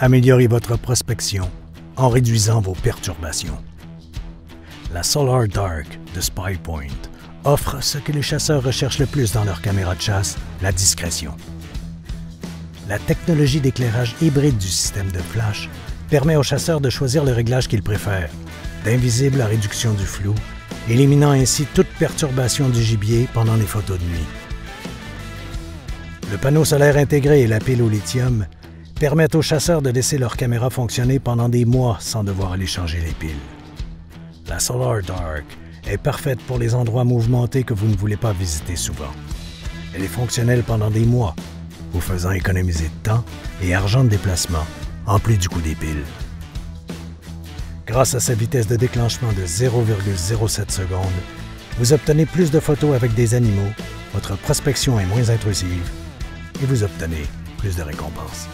Améliorez votre prospection en réduisant vos perturbations. La Solar Dark de SpyPoint offre ce que les chasseurs recherchent le plus dans leur caméra de chasse, la discrétion. La technologie d'éclairage hybride du système de flash permet aux chasseurs de choisir le réglage qu'ils préfèrent, d'invisible à réduction du flou, éliminant ainsi toute perturbation du gibier pendant les photos de nuit. Le panneau solaire intégré et la pile au lithium permettent aux chasseurs de laisser leur caméra fonctionner pendant des mois sans devoir aller changer les piles. La Solar Dark est parfaite pour les endroits mouvementés que vous ne voulez pas visiter souvent. Elle est fonctionnelle pendant des mois, vous faisant économiser de temps et argent de déplacement, en plus du coût des piles. Grâce à sa vitesse de déclenchement de 0,07 secondes, vous obtenez plus de photos avec des animaux, votre prospection est moins intrusive et vous obtenez plus de récompenses.